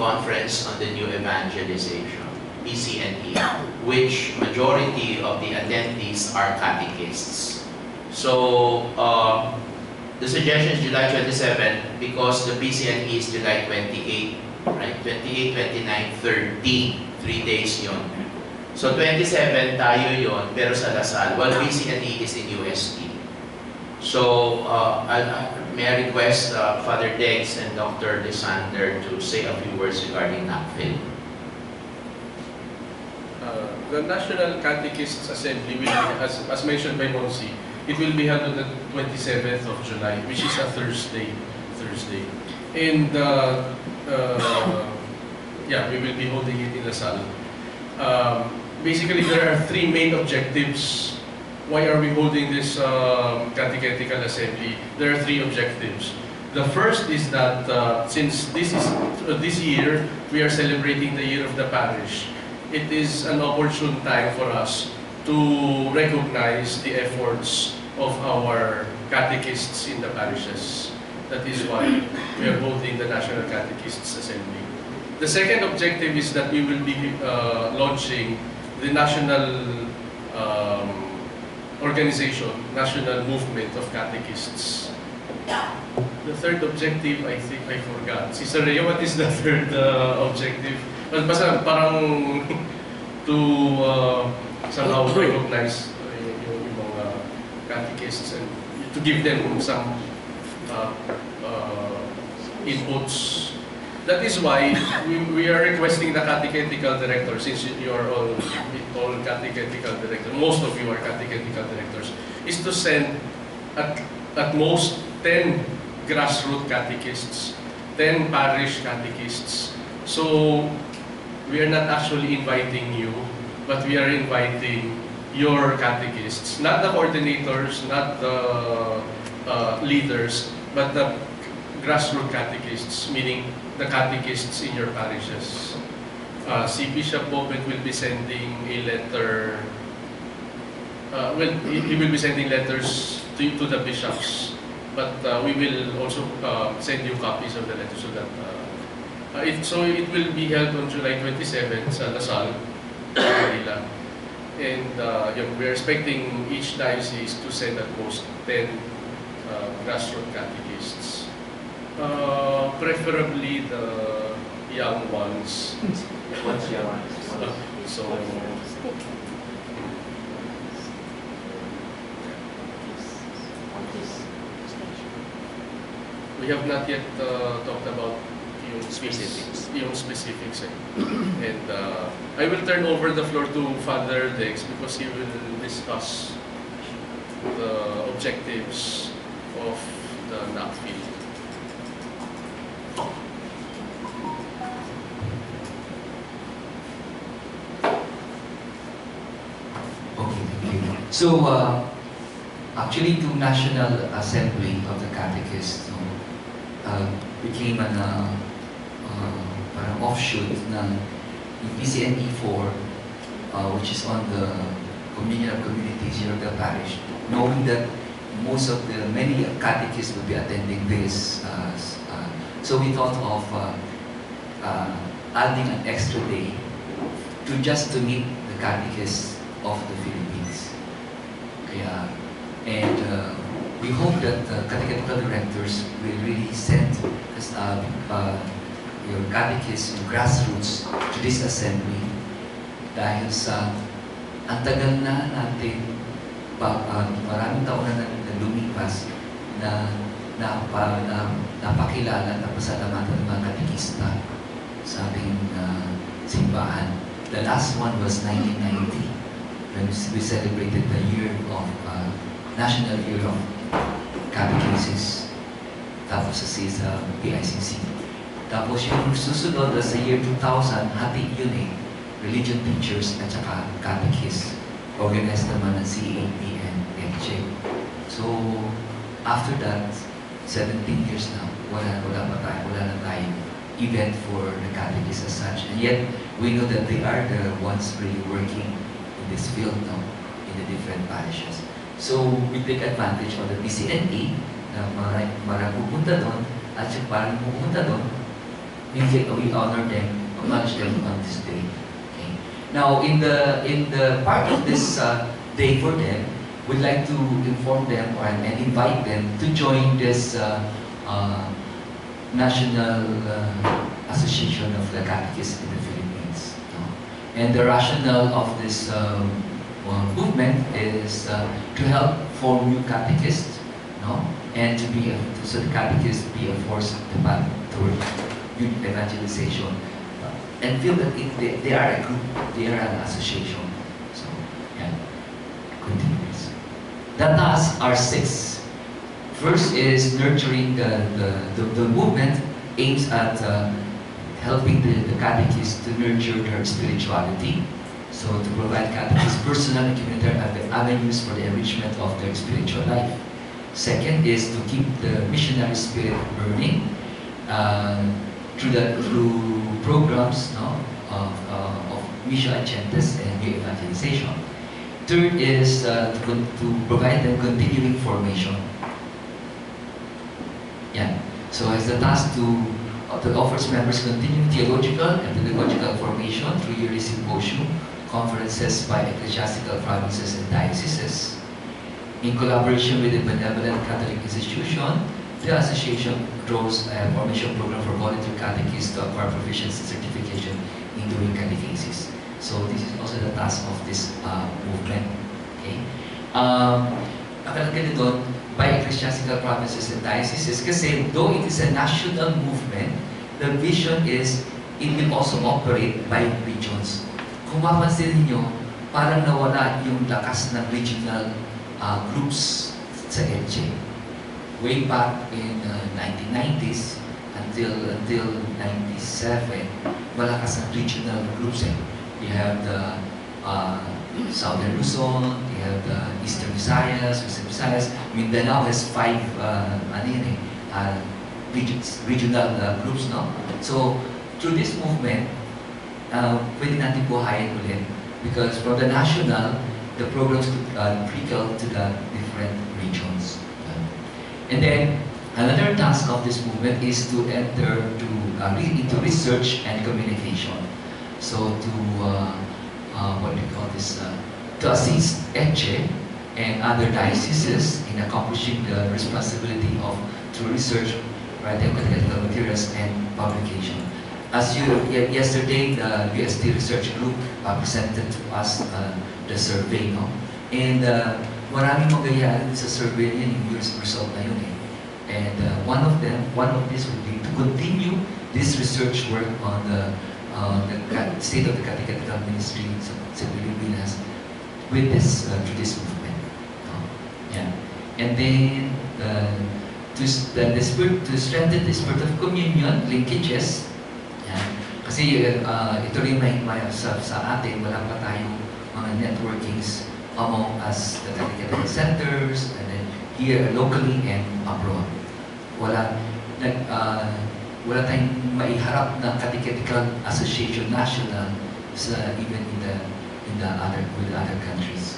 Conference on the New Evangelization, PCNE, which majority of the attendees are catechists. So, uh, the suggestion is July 27 because the PCNE is July 28, right? 28, 29, 30, 3 days yon. So 27 tayo yon pero sa La Salle, while PCNE is in UST. So, uh, I, I, may I request uh, Father Dex and Dr. Desander to say a few words regarding NACFIL. Uh, the National Catechists Assembly will as, as mentioned by Monsi, it will be held on the 27th of July, which is a Thursday. Thursday. And uh, uh, yeah, we will be holding it in the Salle. Um, basically, there are three main objectives. Why are we holding this um, catechetical assembly? There are three objectives. The first is that uh, since this is uh, this year we are celebrating the year of the parish, it is an opportune time for us to recognize the efforts of our catechists in the parishes. That is why we are holding the National Catechists Assembly. The second objective is that we will be uh, launching the national um, organization, national movement of catechists. The third objective, I think I forgot. Si Sir Reo, what is the third uh, objective? Well, basta parang to uh, somehow recognize uh, yung, yung mga catechists and to give them some uh, uh, inputs. That is why we, we are requesting the catechetical director, since you are all, all catechetical directors, most of you are catechetical directors, is to send at, at most 10 grassroots catechists, 10 parish catechists. So we are not actually inviting you, but we are inviting your catechists, not the coordinators, not the uh, leaders, but the grassroots catechists, meaning the catechists in your parishes. Uh, si Bishop Bobet will be sending a letter, uh, well, he, will be sending letters to, to the bishops, but uh, we will also uh, send you copies of the letter so that uh, uh, it, so it will be held on July 27 sa La Salle, Manila. And yun, we're expecting each diocese to send at most 10 uh, grassroots catechists. Uh, preferably the young ones. What's your Uh, so, we have not yet uh, talked about yung Specifics. Yung specifics eh. And uh, I will turn over the floor to Father Dex because he will discuss the objectives of the NACFIL. So, uh, actually, the National Assembly of the Catechists no, uh, became an uh, uh, parang offshoot ng yung PCNE4, uh, which is on the Communion of Communities here of the parish, knowing that most of the, many catechists will be attending this. Uh, so we thought of adding an extra day to just to meet the catechists of the Philippines. Kaya, and uh, we hope that the catechetical directors will really send uh, uh, your catechists, your grassroots to this assembly. Dahil sa ang na natin pa, uh, maraming taon na, lumipas na na, na napakilala at napasalamatan ng mga katekista sa ating uh, simbahan. The last one was 1990 when we celebrated the year of uh, National Year of Catechesis. Tapos sa sa PICC. Tapos yung susunod sa year 2000, hati yun eh. Religion teachers at saka catechist. Organized naman ng CAP and. So, after that, 17 years now, wala, wala pa tayo, wala na tayong event for the catechists as such. And yet, we know that they are the ones really working in this field now, in the different parishes. So, we take advantage of the PCNE na marami, marami pupunta doon at yung parang pupunta doon, we, we honor them, acknowledge them on this day. Okay. Now, in the in the part of this uh, day for them, we'd like to inform them or, and invite them to join this uh, uh, National uh, Association of the Catechists in the Philippines. And the rationale of this um, uh, movement is uh, to help form new catechists, no? and to be a, so the catechists be a force of the path evangelization, uh, and feel that it, they, they are a group, they are an association. So, yeah, continues. The tasks are six. First is nurturing the, the, the, the movement aims at uh, helping the, the catechists to nurture their spirituality. So to provide catechists personal and communitary ave- avenues for the enrichment of their spiritual life. Second is to keep the missionary spirit burning uh, through the through programs no, of, uh, of mission agendas and new evangelization. Third is uh, to, to provide them continuing formation. Yeah. So as the task to that offers members continuing theological and pedagogical formation through yearly symposium, conferences by ecclesiastical provinces and dioceses. In collaboration with the Benevolent Catholic Institution, the association draws a formation program for volunteer catechists to acquire proficiency certification in doing catechesis. So this is also the task of this uh, movement. Okay? Um, by ecclesiastical provinces and dioceses kasi though it is a national movement, the vision is it will also operate by regions. Kung mapansin niyo, parang nawala yung lakas ng regional uh, groups sa EDCE. Way back in uh, 1990s until until 97, malakas ang regional groups eh. You have the uh, Southern Luzon, you have the Eastern Visayas, Western Visayas. Mindanao has five uh, eh, uh, regions, regional uh, groups, no? So, through this movement, uh, pwede natin buhayin ulit. Because from the national, the programs could uh, trickle to the different regions. And then, another task of this movement is to enter to, uh, into research and communication. So to, uh, uh, what do you call this, uh, to assist ECHE and other dioceses in accomplishing the responsibility of through research, writing critical materials and publication. As you, yesterday, the UST Research Group uh, presented to us uh, the survey, no? And uh, maraming magayaan sa survey yun, yung res- result na yun eh. And uh, one of them, one of these would be to continue this research work on the, uh, ca- state of the catechetical ministry sa, sa Pilipinas with this, uh, through this movement. no? Yeah. And then, uh, to, the, the spirit, to strengthen the spirit of communion, linkages, yan. Kasi uh, ito rin may, sa, sa atin, wala pa tayong mga networkings among us, the catechetical centers, and then here locally and abroad. Wala, nag, uh, wala tayong maiharap na catechetical association national sa even in the in the other with other countries.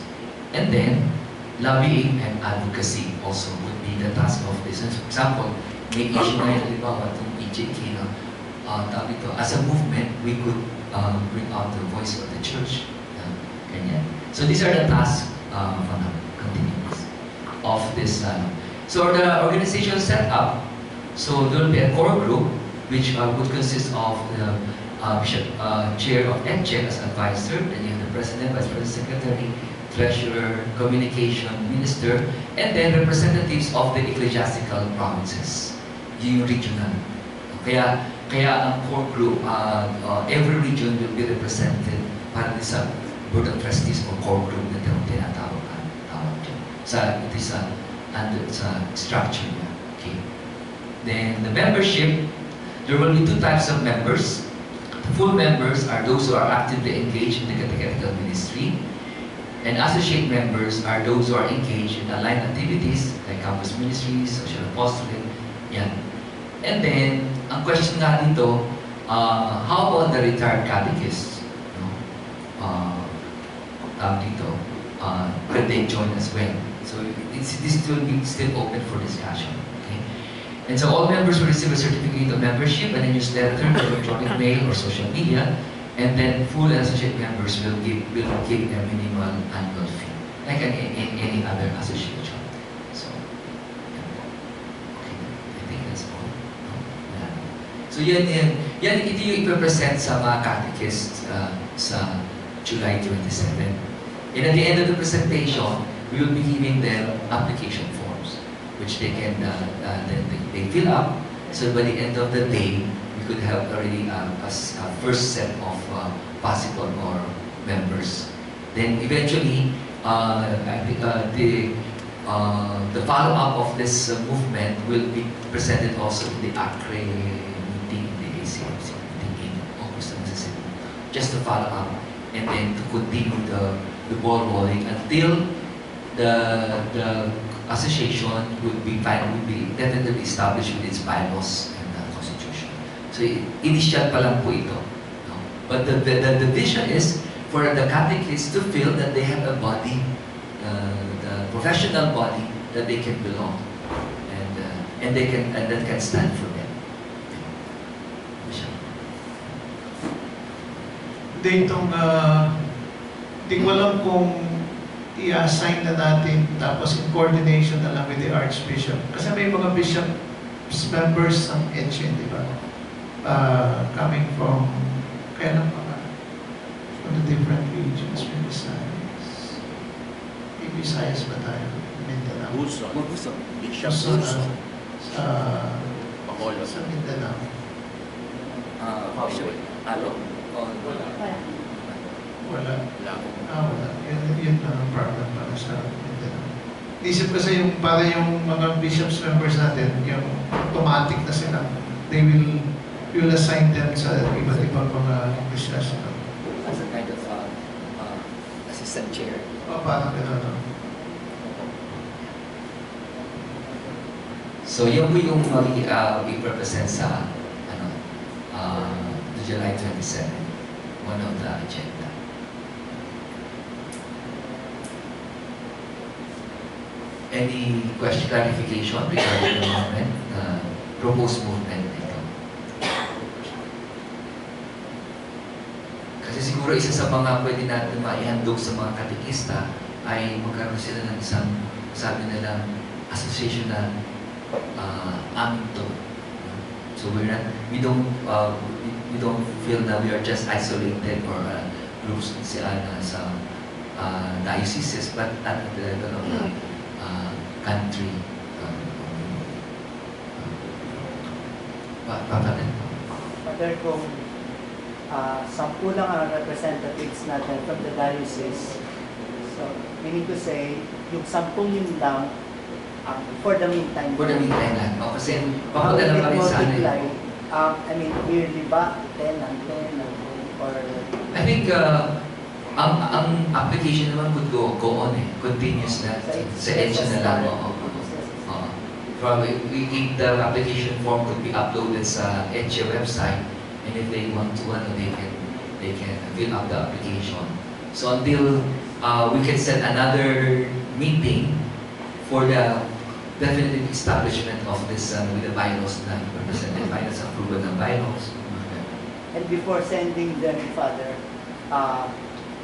And then lobbying and advocacy also would be the task of this. For example, may issue ngayon, halimbawa, itong EJK, no? uh, as a movement, we could uh, bring out the voice of the church. So these are the tasks uh, from the continuous of this. Uh, so the organizational setup, so there will be a core group which uh, would consist of the uh, bishop, uh, chair of EDCHE as advisor, then you have the president, vice president, secretary, treasurer, communication minister, and then representatives of the ecclesiastical provinces, yung regional. Kaya, kaya ang core group, uh, uh, every region will be represented para sa board of trustees o core group na tinatawag tinatawag tawag dyan. Sa, it is sa, under, sa structure niya. Okay. Then the membership, there will be two types of members. Full members are those who are actively engaged in the catechetical ministry. And associate members are those who are engaged in aligned activities like campus ministries, social apostolate, yan. And then, ang question nga dito, uh, how about the retired catechists? No? Uh, tawag dito, uh, could they join as well? So this, this will be still open for discussion. And so all members will receive a certificate of membership and a newsletter, electronic mail or social media. And then full associate members will give will give a minimal annual fee, like in any other association. So, okay, I think that's all. No? Yan. So yan, yan, yan ito yung sa mga catechist uh, sa July 27. And at the end of the presentation, we will be giving them application forms, which they can uh, uh, then they, they fill up. So by the end of the day, we could have already uh, a, first set of possible or members. Then eventually, I think the uh, the follow up of this uh, movement will be presented also in the ACRE meeting, the ACMC meeting in August Mississippi, just to follow up and then to continue the, the ball rolling until the the association would be would be definitely established with its bylaws and uh, constitution. So initial pa lang po ito. No? But the, the, the, the vision is for the catechists to feel that they have a body, uh, the professional body that they can belong and uh, and they can and that can stand for them. Vision. Hindi ah, hindi ko alam kung i-assign na natin tapos in coordination na lang with the Archbishop. Kasi may mga bishops members ng ECHE, di ba? Ah, coming from, kaya lang mga, from the different regions, may Visayas. May Visayas ba tayo? Mindanao. Buso. Bishop Sa, Buso. sa, Bacolod. sa Mindanao. Uh, Alo? Wala. Lago. Ah, wala. Yun, yun lang ang problem para sa Mindanao. Isip kasi yung para yung mga bishops members natin, yung automatic na sila, they will, will assign them sa iba't ibang mga ecclesiastical. As a kind of uh, uh, assistant chair. O parang gano'n. no? So yan po yung uh, i-represent sa ano, uh, the July 27, one of the agenda. Any question, clarification regarding the movement, uh, proposed movement ito? Kasi siguro isa sa mga pwede natin maihandog sa mga katekista ay magkaroon sila ng isang, sabi nila, association na uh, amin to. So we're not, we don't, uh, we, don't feel that we are just isolated or uh, groups si Ana sa uh, dioceses, but at the level of the uh, country. Um, uh, Papatin. Father, kung ah, sampu lang ang representatives natin from the diocese, so meaning to say, yung sampung yun lang, ah, for the meantime. For the meantime lang. No? Kasi papunta lang kami sa ano eh. Um, I mean, yearly ba? 10 and 10 or... I think uh, ang ang application naman would go go on eh. Continuous na. Sa EDSA na lang. Oo. Oo. Probably, we, the application form could be uploaded sa EDSA website and if they want to, ano, they can, they can fill up the application. So until uh, we can set another meeting for the definitive establishment of this uh, with the bylaws na represented bylaws, approval ng bylaws. And before sending them, Father, ah,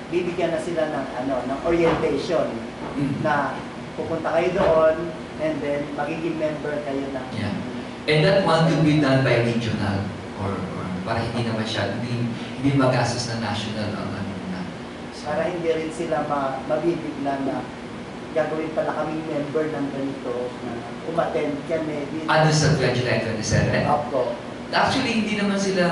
bibigyan na sila ng ano ng orientation Mm. na pupunta kayo doon and then magiging member kayo ng Yeah. And that one could be done by regional or, or para hindi naman siya, hindi, hindi magastos na national ang ano na. So, para hindi rin sila ma mabibigla na gagawin pala kaming member ng ganito na umattend kami ano sa July 27? Opo. Actually, hindi naman sila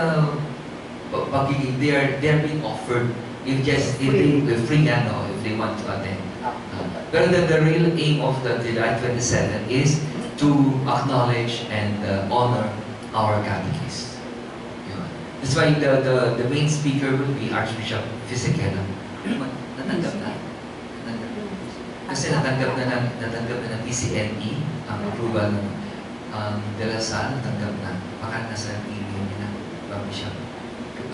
pa- pagiging, they are, they are being offered if just, if Free. they, if free ano, if they want to attend. Opo. Pero the, the real aim of the July 27 is to acknowledge and uh, honor our catechists. Yun. That's why the, the, the main speaker will be Archbishop Fisichella. Natanggap na. Natanggap na. Kasi natanggap na ng, natanggap na ng PCNE ang approval ng um, De La Salle, natanggap na. Baka nasa email nila, Bishop.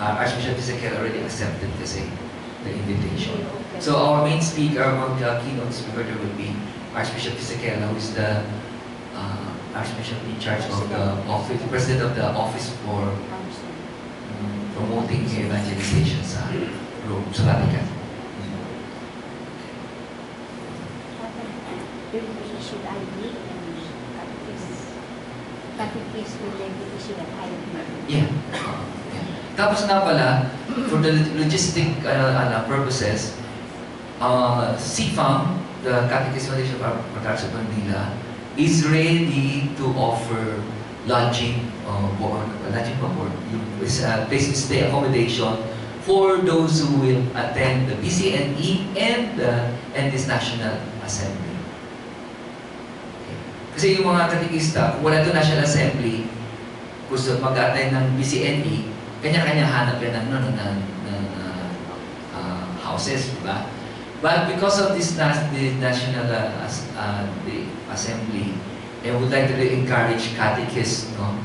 Uh, Archbishop Fisichella already accepted kasi the invitation. So our main speaker, our uh, keynote speaker there will be Archbishop Fisichella, who is the uh, Archbishop in charge of the office, president of the office for um, promoting evangelization sa Rome, sa Vatican. issued ID and catechist. Catechist will then be issued an ID. Yeah. Uh. Tapos nga pala, for the logistic uh, ano, purposes, uh, CFAM, the Catechist Foundation of Patriarchs of Manila, is ready to offer lodging, uh, or, lodging or yung uh, place to stay accommodation for those who will attend the BCNE and the and this National Assembly. Kasi yung mga katekista, kung wala ito National Assembly, gusto mag-attend ng BCNE, kanya-kanya hanap yan ng, ng, ng, uh, uh, houses, di? But because of this National uh, as, uh, the Assembly, I would like to encourage catechists, no,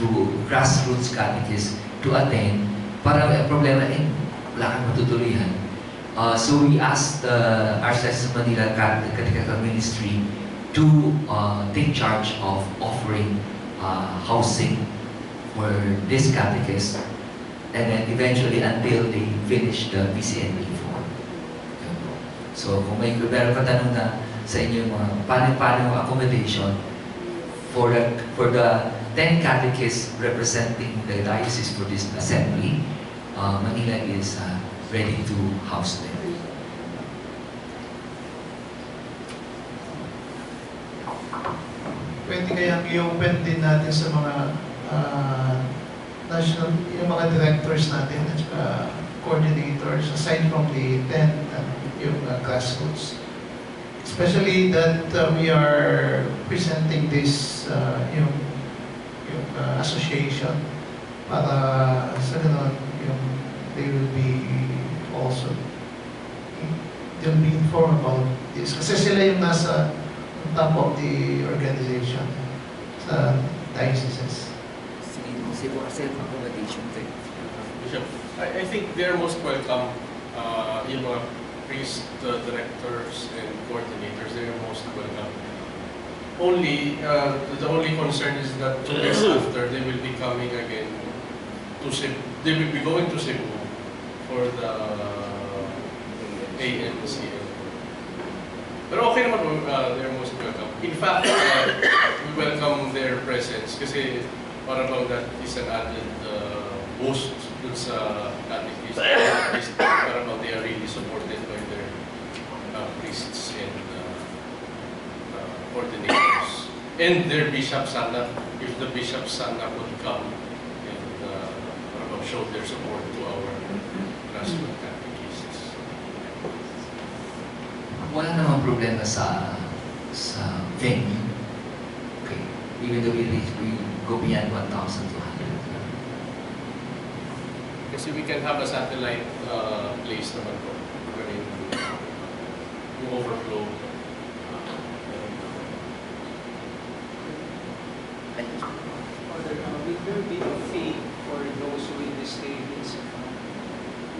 to grassroots catechists to attend para may problema, eh, wala kang matutuloyan. Uh, so we asked the Archdiocese of Manila Cat- Catechetical Ministry to uh, take charge of offering uh, housing for this catechist and then eventually until they finish the PCNB form. So kung may meron ka tanong na sa inyo mga paano paano accommodation for the for the 10 catechists representing the diocese for this assembly, uh, Manila is uh, ready to house them. Pwede kayang i-open din natin sa mga ah, national, yung mga directors natin at saka coordinators aside from the 10 uh, yung uh, grassroots. Especially that uh, we are presenting this uh, yung yung uh, association para sa ganun yung they will be also they'll be informed about this. Kasi sila yung nasa on top of the organization sa dioceses. Self-accommodation thing. Bishop, I, I think they're most welcome, uh, yung mga priest uh, directors and coordinators, they're most welcome. Only, uh, the only concern is that two years after, they will be coming again to Cebu, they will be going to Cebu for the AMCM. Pero okay naman, uh, they're most welcome. In fact, uh, we welcome their presence kasi para bang that is an added uh, boost dun sa. At least para bang they are really supported by their uh, priests and uh, uh, coordinators. And their bishop sana, if the bishop sana would come and uh, para bang show their support to our grassroots catechists. Wala namang problema sa sa venue. Okay. Even though we, we go beyond 1,200. Kasi we can have a satellite uh, place naman po. Wherein yung overflow. Father, uh, will there be a fee for those who will be in Cebu?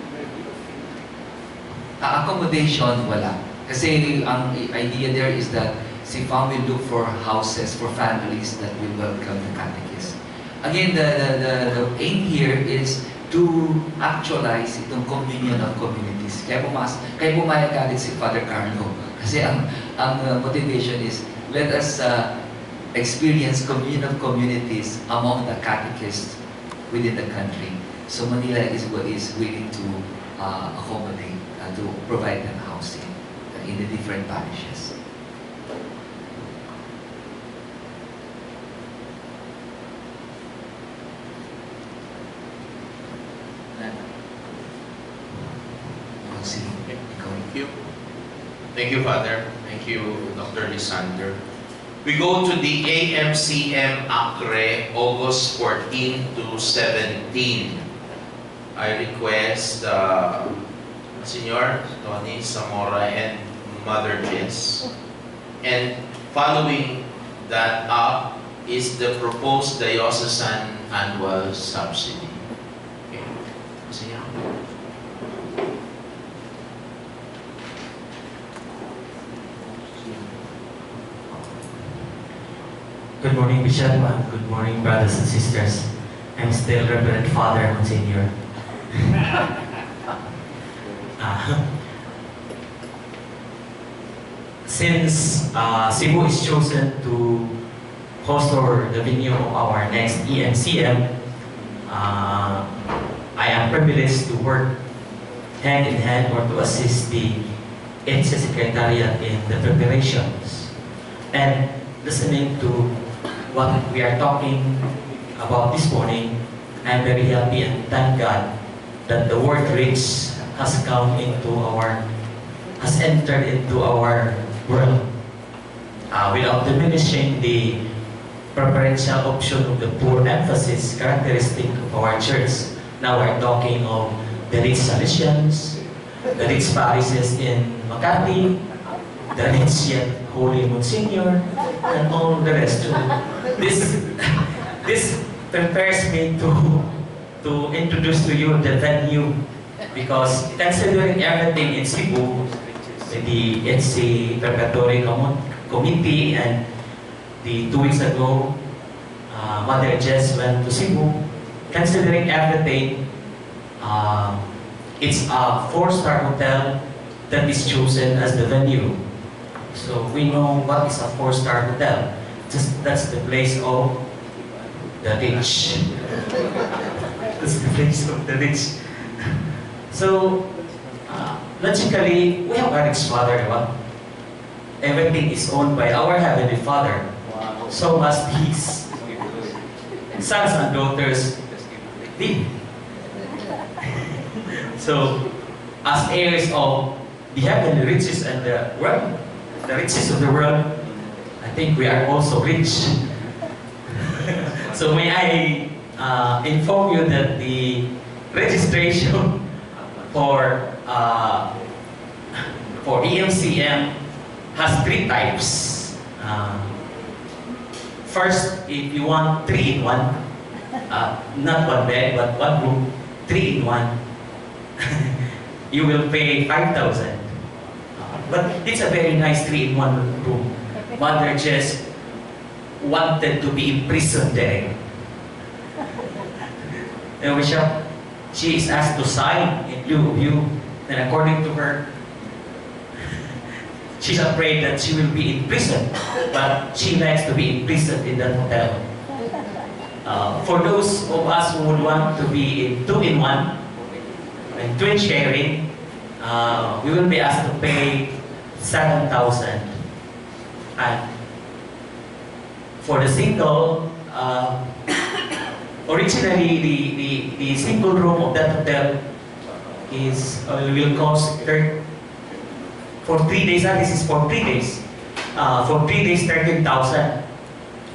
Will there be a fee? Uh, accommodation, wala. Kasi ang idea there is that CFAM will look for houses for families that will welcome the catechists. Again, the, the, the, the aim here is to actualize itong communion of communities. Kaya pumas, kaya pumayag agad si Father Carlo. Kasi ang, ang uh, motivation is, let us uh, experience communion of communities among the catechists within the country. So Manila is what is willing to uh, accommodate, uh, to provide them housing uh, in the different parishes. We'll see. Ikaw. Thank you. Thank you, Father. Thank you, Dr. Lysander. We go to the AMCM Acre, August 14 to 17. I request uh, Senor Tony Zamora and Mother Jess. And following that up is the proposed diocesan annual subsidy. Okay. Senyor. Good morning, Bishop. Good morning, brothers and sisters. I'm still Reverend Father Monsignor. Ah. since uh, Cebu is chosen to host or the venue of our next EMCM, uh, I am privileged to work hand in hand or to assist the EDSA Secretariat in the preparations. And listening to what we are talking about this morning, I'm very happy and thank God that the word rich has come into our, has entered into our world. Uh, without diminishing the preferential option of the poor emphasis characteristic of our church. Now we're talking of the rich Salesians, the rich parishes in Makati, the rich yet holy Monsignor, and all the rest. This, this prepares me to, to introduce to you the venue because considering everything in Cebu, the EDSI Preparatory Committee and the two weeks ago, uh, Mother Jess went to Cebu. Considering everything, uh, it's a four-star hotel that is chosen as the venue. So we know what is a four-star hotel. Just that's the place of the rich. that's the place of the rich. So uh, logically, we have a rich father, diba? Everything is owned by our heavenly Father. So must his sons and daughters be. so, as heirs of the heavenly riches and the world, the riches of the world, I think we are also rich. so may I uh, inform you that the registration for uh, for EMCM has three types. Uh, first, if you want three in one, uh, not one bed but one room, three in one, you will pay five thousand. But it's a very nice three in one room. Mother just wanted to be imprisoned there. And Bishop, she is asked to sign in lieu of you. And according to her, she's afraid that she will be in prison. But she likes to be in prison in that hotel. Uh, for those of us who would want to be in two in one, and twin sharing, uh, we will be asked to pay 7,000. And for the single, uh, originally the, the, the single room of that hotel is uh, will cost thir- for three days. Ah, this is for three days. Uh, for three days, thirteen thousand.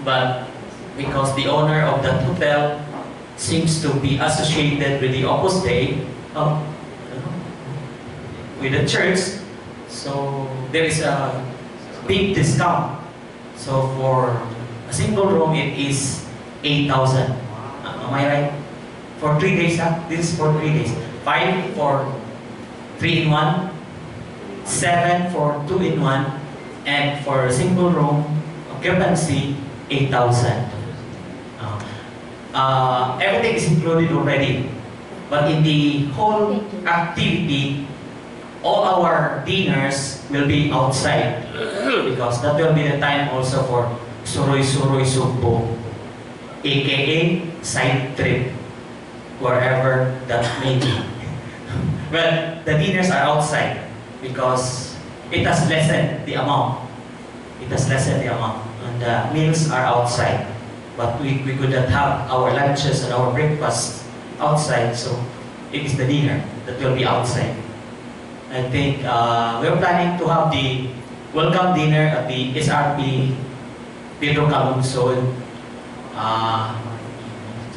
But because the owner of that hotel seems to be associated with the Opus Dei, uh, with the church, so there is a big discount. So for a single room, it is eight thousand. Uh, am I right? For three days, huh? This is for three days. Five for three in one, seven for two in one, and for a single room occupancy, 8,000. Uh, uh, everything is included already. But in the whole activity, all our dinners will be outside because that will be the time also for Suroy Suroy Sugbo, aka side trip, wherever that may be. Well, the dinners are outside because it has lessened the amount. It has lessened the amount. And the meals are outside. But we, we could not have our lunches and our breakfast outside, so it is the dinner that will be outside. I think uh, we're planning to have the welcome dinner at the SRP Pedro Calungsod uh,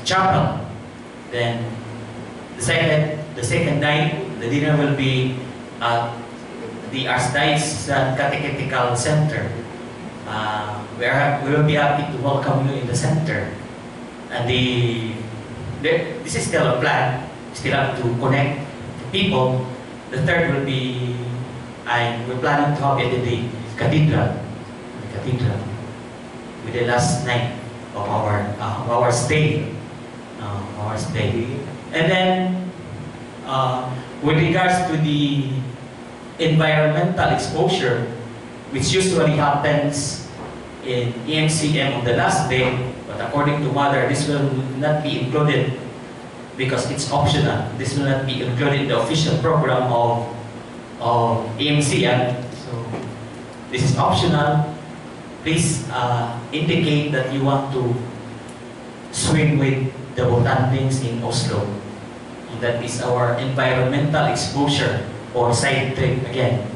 chapel. Then the second, the second night, the dinner will be at the Archdiocesan Catechetical Center. Uh, we, are, we will be happy to welcome you in the center. And the, the this is still a plan. Still have to connect people. The third will be, I we're planning to have it in the cathedral. The cathedral. with the last night of our uh, our stay, uh, our stay. And then, uh, with regards to the environmental exposure, which usually happens in EMCM on the last day, but according to Mother, this will not be included because it's optional. This will not be included in the official program of, of EMCM. So this is optional. Please uh, indicate that you want to swim with the Butandings in Oslob. And that is our environmental exposure or side trip again.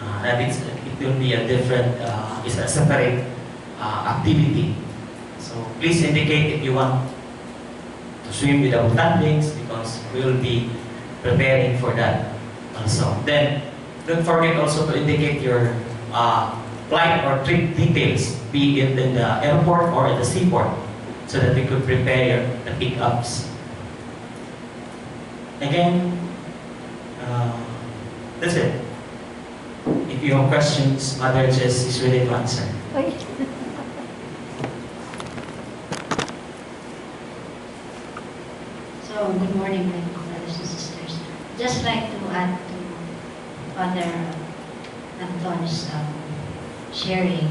Uh, and it will be a different, uh, it's a separate uh, activity. So please indicate if you want swim with the Butandings because we will be preparing for that also. Then, don't forget also to indicate your uh, flight or trip details, be it in the airport or at the seaport, so that we could prepare the pickups. Again, uh, that's it. If you have questions, Mother Jess is ready to answer. Ay. So, good morning, my brothers and sisters. Just like to add to Father Anton's um, sharing,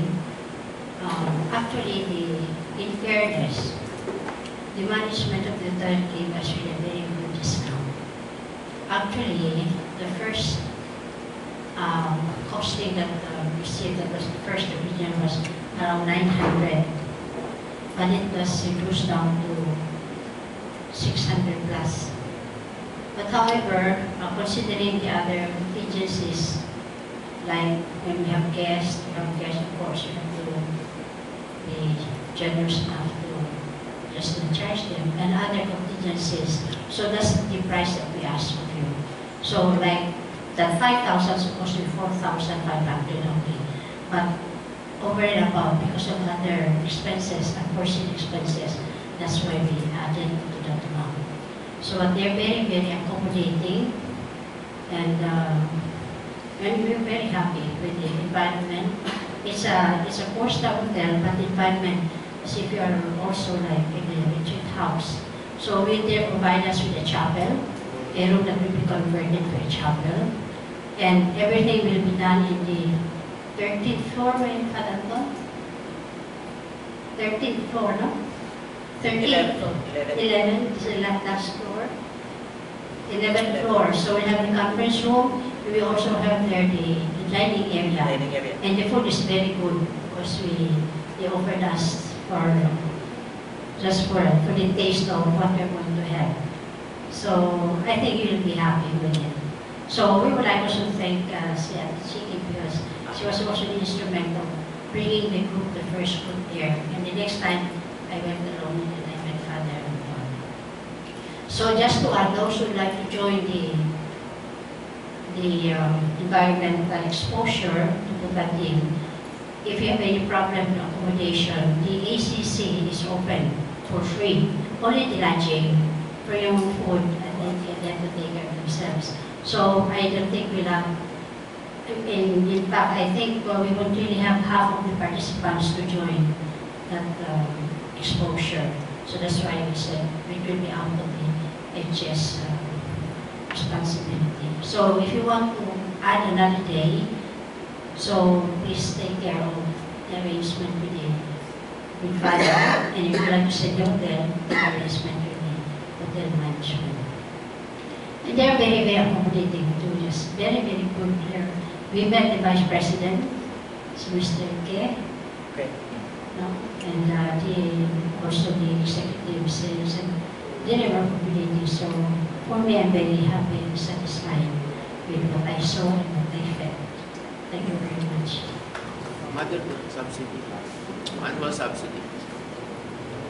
um, actually, the, in fairness, the management of the third gave us really a very good discount. Actually, the first um, costing that uh, received, that was the first opinion was around 900, but it was reduced down to 600 plus. But however, uh, considering the other contingencies, like when we have guests, we have guests, of course, you have to be generous enough to just not charge them, and other contingencies. So that's the price that we ask of you. So like that 5,000 supposed to be 4,500 only. But over and above, because of other expenses, unforeseen expenses, that's why we added to. So they're very, very accommodating, and, um, and we're very happy with the environment. It's a, it's a four-star hotel, but the environment is if you are also like in a retreat house. So we, they provide us with a chapel, a room that will be converted to a chapel, and everything will be done in the 13th floor, right, Anton? 13th floor, no? 13th floor. 11 is the last floor. 11th floor, so we have the conference room, we also have there the the dining area. And the food is very good because we, they offered us for, just for, for the taste of what we're going to have. So I think you'll be happy with it. So we would like also to thank uh, Chiki because she was also instrumental bringing the group, the first group there. And the next time, I went alone and I met Father Anton. So just to add, those who would like to join the the um, environmental exposure to put that in, if you have any problem with accommodation, the ACC is open for free. Only the lodging, for your food, and then they have to take care of themselves. So I don't think we'll have, in, in fact, I think uh, we would really have half of the participants to join that um, exposure. So that's why we said it will be out of the HS uh, responsibility. So if you want to add another day, so please take care of the arrangement with the with father, and if you like to stay the hotel, the arrangement with the hotel management. And they're very, very accommodating too, just very, very good. They're, we met the vice president, Mr. Ke, Okay. No? and uh, the, also the executives, and they were accommodating. So for me, I'm very happy and satisfied with what I saw and what I felt. Thank you very much. Mother subsidy. Annual subsidy.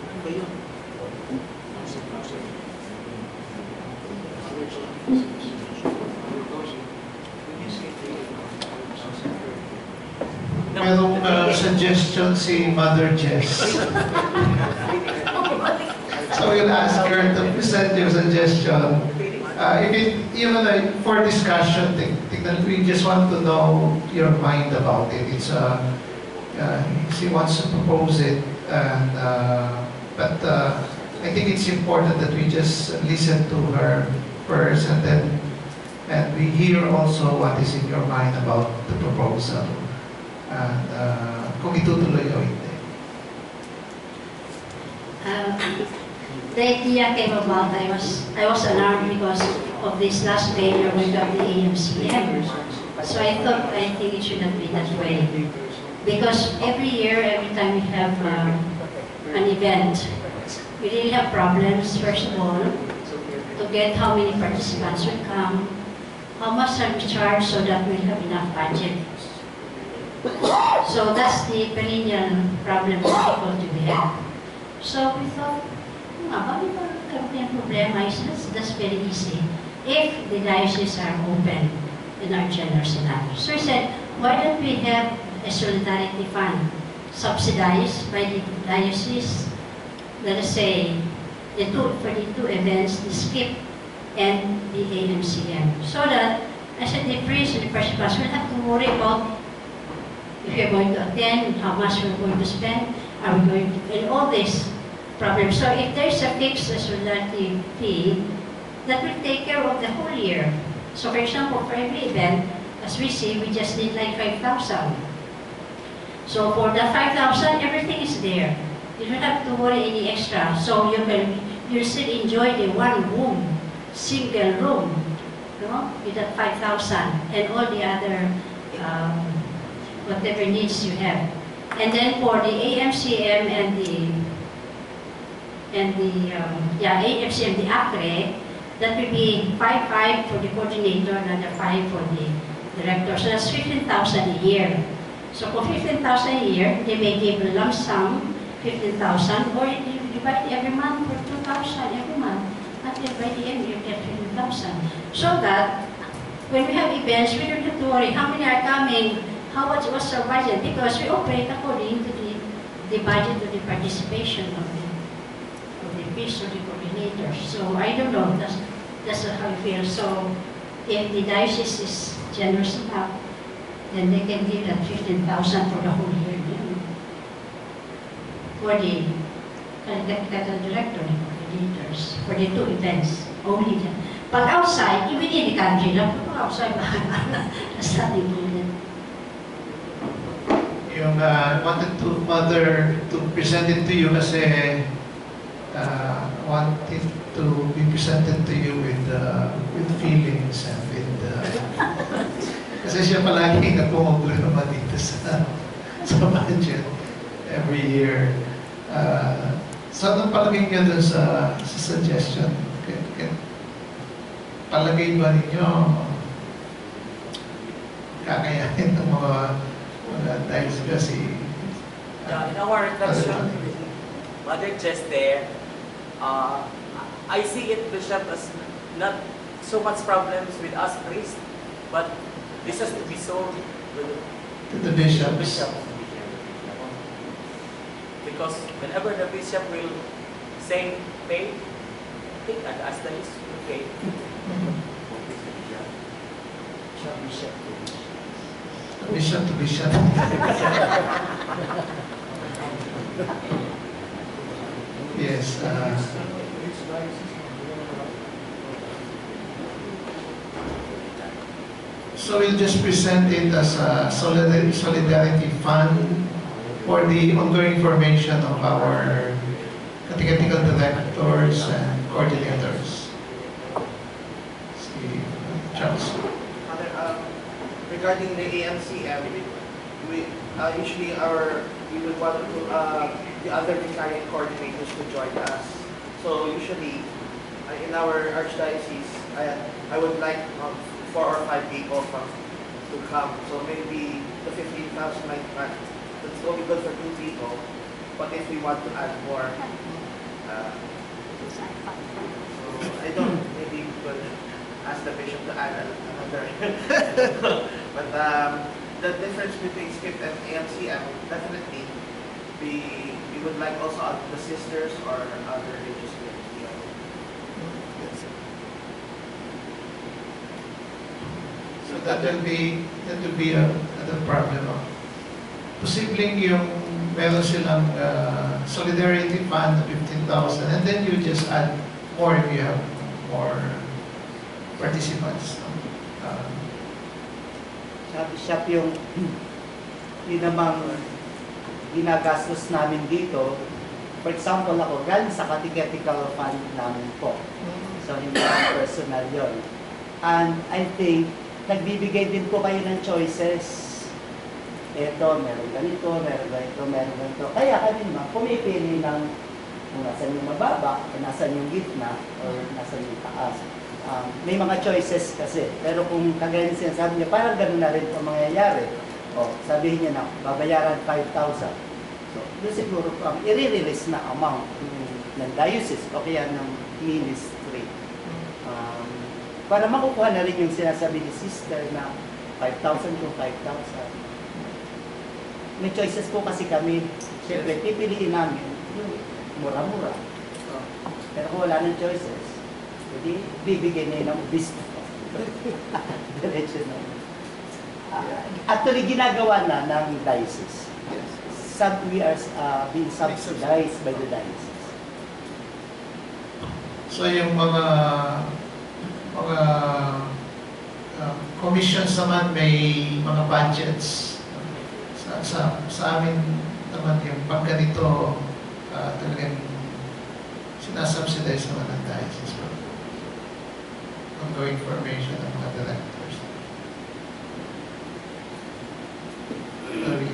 Ano ba yun? Merong uh, suggestion si Mother Jess. So we'll ask her to present your suggestion. Uh, if it, even like for discussion, that we just want to know your mind about it. It's a, uh, she wants to propose it, and, uh, but uh, I think it's important that we just listen to her first, and then, and we hear also what is in your mind about the proposal, and uh, kung itutuloy o hindi. Um, the idea came about, I was, I was alarmed because of this last failure got the AMCM. So I thought, I think it should not be that way. Because every year, every time we have um, an event, we really have problems, first of all, to get how many participants will come, how much are we charged so that we'll have enough budget. So that's the perennial problem, difficulty we have. So we thought, "Hmm, nga, bakit ba kami ang is that's, that's very easy. If the dioceses are open in our general Senado. So we said, why don't we have a solidarity fund subsidized by the diocese? Let us say, the two, for the two events, the SKIP and the AMCM. So that, I said, the priests and the participants will have to worry about if you're going to attend, how much we're going to spend, are we going to, and all these problems. So if there's a fixed solidarity fee, that will take care of the whole year. So for example, for every event, as we see, we just need like 5,000. So for the 5,000, everything is there. You don't have to worry any extra. So you can, you still enjoy the one room, single room, you know, with that 5,000 and all the other, um, whatever needs you have. And then for the AMCM and the, and the, um, yeah, AMCM, the ACRE, that will be five-five for the coordinator, another five for the director. So that's 15,000 a year. So for 15,000 a year, they may give a lump sum, 15,000, or you divide every month for 2,000 every month. Until by the end, you get 15,000. So that when we have events, we don't have to worry how many are coming, how much was budget, because we operate according to the, the budget of the participation of the, of the fees or the coordinators. So I don't know, that's, that's how I feel. So if the diocese is generous enough, then they can give that 15,000 for the whole year. you know. For the, uh, cathedral director, the coordinators, for the two events, only. But outside, even in the country, lang, outside, that's not included. Yung uh, wanted to mother to present it to you kasi uh, wanted to be presented to you with uh, with feelings and with uh, kasi siya palagi nagpumograma dito sa sa budget every year. Uh, so anong palagay niyo dun sa, sa suggestion? K- k- Palagay ba ninyo kakayanin ng mga dahil kasi Yeah, in our reflection, Mother just there, uh, I see it, Bishop, as not so much problems with us priests, but this has to be solved with to the the bishops. bishop. Because whenever the bishop will say pay, I think I'd ask the list to pay. Bishop to bishop. yes. Uh, so we'll just present it as a solidarity fund for the ongoing formation of our catechetical directors and coordinators. Si Charles. Father, um, regarding the AMCM, we, uh, usually our, we would want to, uh, the other vicariate coordinators to join us. So usually, uh, in our archdiocese, I, I would like um, four or five people from, to come. So maybe the fifteen thousand might, might, that's only good for two people. But if we want to add more, uh, so I don't, maybe we could ask the bishop to add another. but um, the difference between SCIP and AMCM, definitely, we, we would like also uh, the sisters or other religious groups. you. So that will be, that will be a, another problem of posibleng yung meron silang uh, solidarity fund na 15,000 and then you just add more if you have more participants. no? Uh, Sabi siya yung yun namang ginagastos namin dito. For example ako, galing sa catechetical fund namin po. So hindi personal yon. And I think, nagbibigay din po kayo ng choices. Ito, meron ganito, meron ganito, meron ganito. Kaya kami naman, pumipili ng kung nasan yung mababa, kung nasan yung gitna, or nasan yung taas. Um, may mga choices kasi. Pero kung kagaya ng sinasabi niya, parang ganun na rin ang mangyayari. O, sabihin niya na, babayaran 5,000. So, doon siguro ang i-release na amount ng, diocese o kaya ng ministry. Um, para makukuha na rin yung sinasabi ni sister na 5,000 kung 5,000. May choices po kasi kami. Siyempre, pipiliin namin yung mura-mura. Pero kung wala ng choices, hindi bibigyan niya ng business. Diretso na. Ah, actually, ginagawa na ng diocese. yes. Sub, we are uh, being subsidized by the diocese. So yung mga mga uh, commissions naman may mga budgets. Sa, sa, sa amin naman yung pag ganito uh, talagang sinasubsidize naman ng diocese. Ongoing formation ng mga directors. Sorry.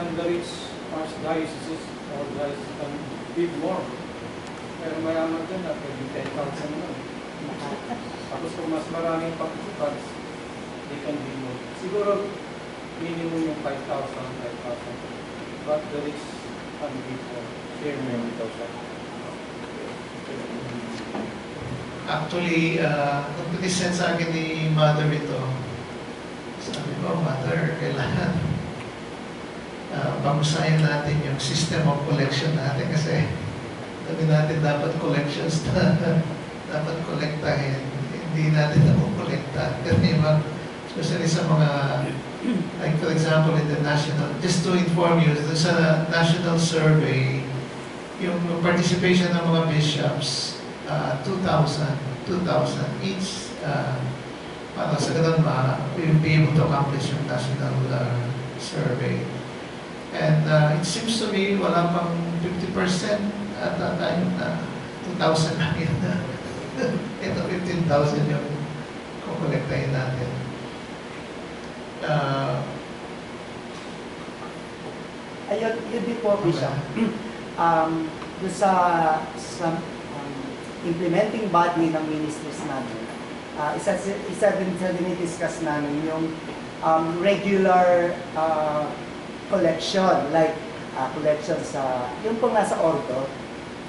And there is as dioceses or dioceses can bid more. Pero mayaman din na pwede 10,000 na. Tapos kung mas maraming participants, they can bid more. Siguro minimum yung 5,000, 5,000. But there is can bid more. Share mo yung 1,000. Actually, uh, nung pinisend sa akin ni Mother ito, sabi ko, Mother, kailangan uh, bagusahin natin yung system of collection natin kasi sabi natin dapat collections na dapat kolektahin. Hindi natin na kolekta. Kasi mga, especially sa mga, like for example, in the national, just to inform you, sa national survey, yung participation ng mga bishops, uh, 2,000, 2,000 each, uh, para sa ganun ma, we will be able to accomplish yung national uh, survey. And uh, it seems to me wala pang 50% at uh, tayo na 2,000 lang yun na. Ito 15,000 yung kukolektahin natin. Uh, Ayun, yun din po, Bishop. um, sa, sa implementing body ng ministries namin, uh, isa, isa din sa dinidiscuss namin yung um, regular uh, collection, like uh, collection sa, yung pong nasa ordo,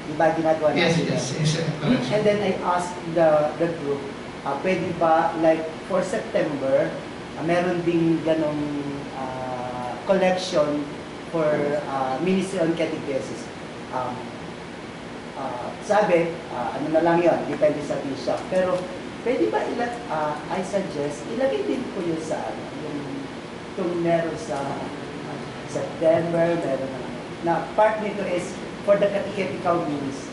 di ba ginagawa yes, natin? yes, incident collection. And then I asked the, the group, uh, pwede ba, like, for September, uh, meron ding ganong uh, collection for uh, Ministry on Catechesis. Um, uh, sabi, uh, ano na lang yon depende sa bishop. Pero, pwede ba ilag, uh, I suggest, ilagay din po yun sa, ano, yung, kung meron sa uh, September, meron na, na part nito is for the catechetical ministry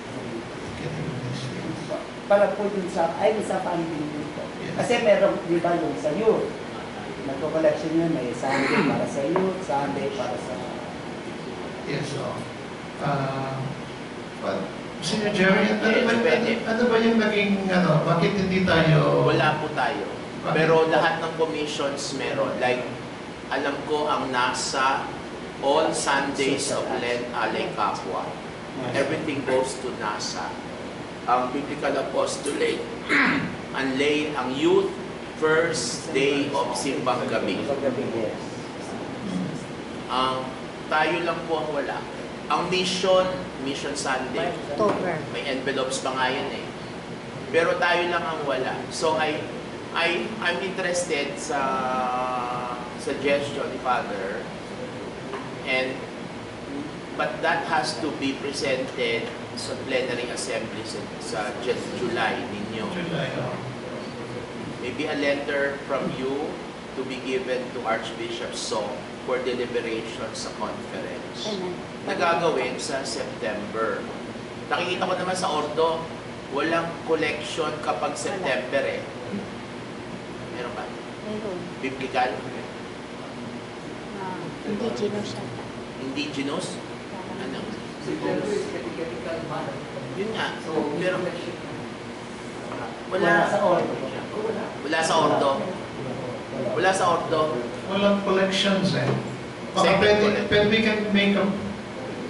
para po dun sa, ay, sa din po. Kasi meron, di ba, yung sa youth, nagko-collection yun, may Sunday para sa youth, Sunday para sa... Yes, so, uh, but, Senior Jerry, ano ba, ano, ano ba yung naging, ano, bakit hindi tayo... Wala po tayo. Pero lahat ng commissions meron. Like, alam ko ang NASA, all Sundays of Lent, Alay Kapwa. Everything goes to NASA. Ang Biblical Apostolate, ang lay, ang youth, first day of Simbang Gabi. Ang tayo lang po ang wala. Ang mission, Mission Sunday. October. May envelopes pa nga yan eh. Pero tayo lang ang wala. So I I I'm interested sa suggestion ni Father and but that has to be presented sa plenary assembly sa, sa Ju- July ninyo. July. Maybe a letter from you to be given to Archbishop Song for deliberation sa conference. Nagagawin sa September. Nakikita ko naman sa Ordo, walang collection kapag September eh. Meron ba? Meron. Biblical? Ah, indigenous siya. Indigenous? Ano? September is catechetical month. Yun nga. So, Pero Wala wala. sa order. Wala sa Ordo. Wala sa Ordo. Walang collections eh. Baka pwede, pwede we can make a,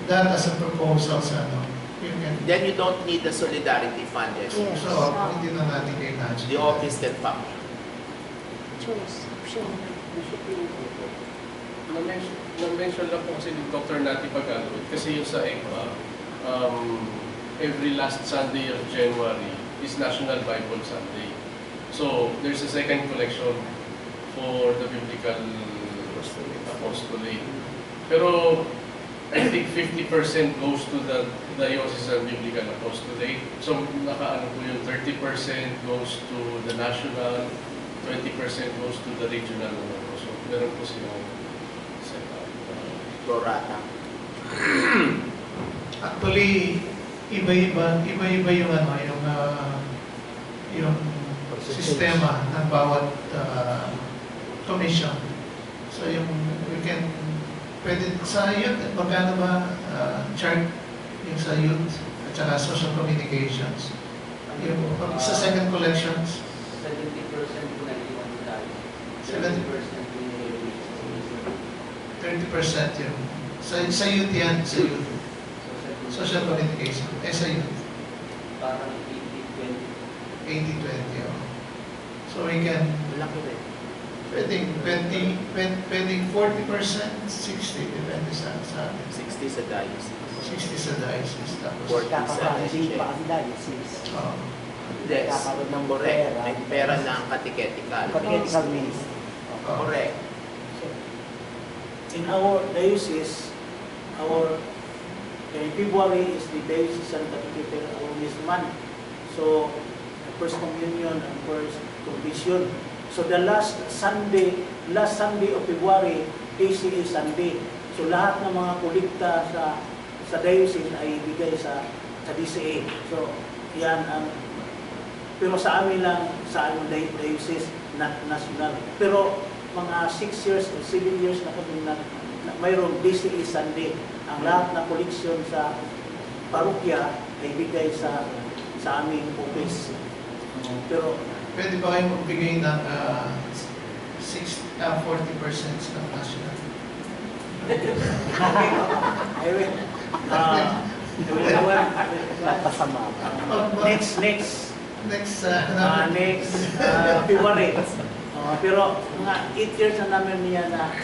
that as a proposal sa ano. You can, Then you don't need the solidarity fund. eh. Yes. so, hindi na natin kailangan. The office can function. Choice. Option. Na-mention, lang po kasi ni Dr. Nati Pagaloy, kasi yung sa ECMA, um, every last Sunday of January is National Bible Sunday. So, there's a second collection for the Biblical Apostolate. Pero, I think 50% goes to the Diocesan Biblical Apostolate. So, nakaano po yung 30% goes to the national, 20% goes to the regional. ano. So, meron po silang set up. uh, Pro rata. Actually, iba-iba, iba-iba yung ano, yung ah, yung sistema ng bawat ah, commission. So yung we can pwede sa youth, magkano ba ah, chart yung sa youth at saka social communications. Yung pag sa second collections, 70% po na iwan tayo. 70% 30% yung sa, sa youth yan, sa youth. Social communication, eh sa youth. Parang 80-20. 80-20. oh. So we can, Malaki rin. Pwedeng 20, pwed- pwedeng 40%, 60, depende sa, sa atin. 60 sa diocese. 60 sa diocese, tapos, Forty. Kakapahanding pa ang diocese. oh, Yes. Kakaroon ng Correct. pera. May pera na ang katiketical. Catechetical ministry. Correct. In our diocese, our in February is the diocesan catechetical awareness month. So, the first communion and first confession. So the last Sunday, last Sunday of February, ACA Sunday. So lahat ng mga kolekta sa sa diocese ay ibigay sa sa DCA. So yan ang pero sa amin lang sa aming di- diocese na, national. Pero mga 6 years or 7 years na kami na, na mayroong DCA Sunday. Ang lahat na koleksyon sa parokya ay bigay sa sa aming office. Pero Pwede ba kayo magbigay ng ah, 6, ah, 40% sa national? I will, uh, I will, I will, Napasama. next, next, Next, ah, uh, next uh, February. Uh, pero mga 8 years na namin niya na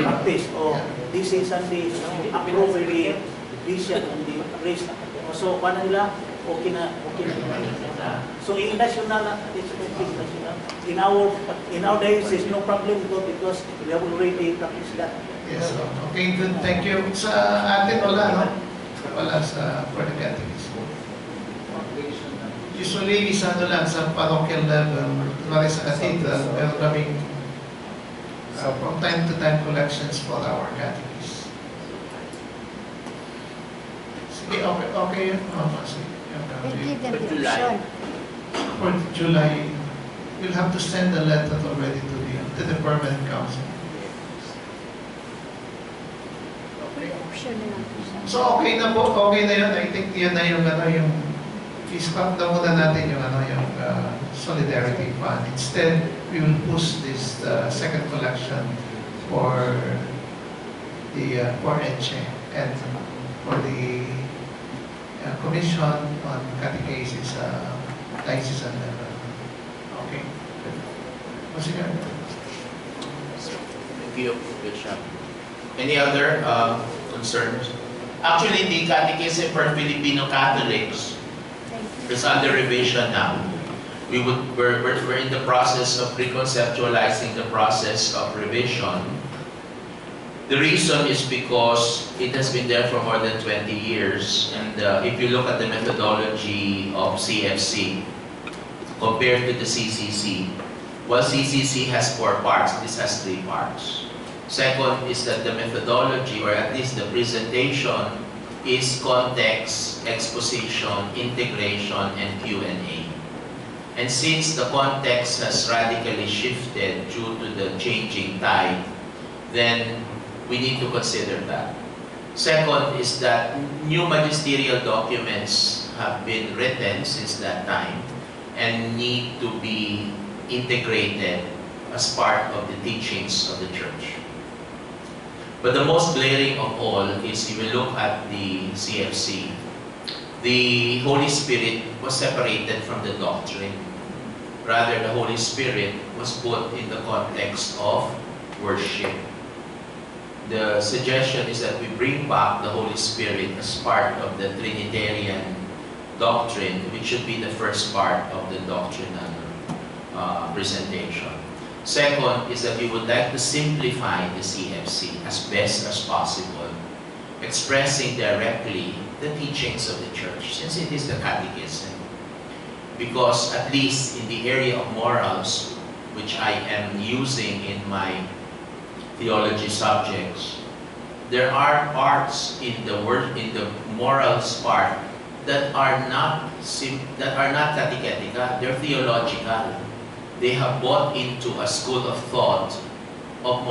practice o this is Sunday approve the vision and the rest. So, paano nila? Okay na, okay na. So, in national, national. In our, in our diocese, no problem because we have already practiced that. Yes, okay, good, thank you. Sa atin wala, no? Wala sa for the catechism. Usually, isa ano lang sa parochial level, kunwari sa cathedral, meron kaming uh, from time to time collections for our catechists. Sige, okay, okay. Oh, sige. They give them For the July. option. For July, we'll have to send a letter already to the, to the permanent council. May option na lang po siya. So okay na po, okay na yun. I think yun na yung ano yung i-stop na muna natin yung ano yung uh, solidarity fund. Instead, we will push this uh, second collection for the uh, for ECHE and for the commission on catechesis uh, diocesan level. Okay. Sige. Thank you, Bishop. Any other uh, concerns? Actually, the Catechism for Filipino Catholics is under revision now. We would, we're, we're in the process of reconceptualizing the process of revision. The reason is because it has been there for more than 20 years. And uh, if you look at the methodology of CFC compared to the CCC, while CCC has four parts, this has three parts. Second is that the methodology, or at least the presentation, is context, exposition, integration, and Q&A. And since the context has radically shifted due to the changing tide, then we need to consider that. Second is that new magisterial documents have been written since that time and need to be integrated as part of the teachings of the church. But the most glaring of all is if you look at the CFC, the Holy Spirit was separated from the doctrine. Rather, the Holy Spirit was put in the context of worship. The suggestion is that we bring back the Holy Spirit as part of the Trinitarian doctrine, which should be the first part of the doctrinal uh, presentation. Second is that we would like to simplify the CFC as best as possible, expressing directly the teachings of the church, since it is the catechism. Because at least in the area of morals, which I am using in my theology subjects, there are parts in the word in the morals part that are not that are not catechetical, they're theological. They have bought into a school of thought of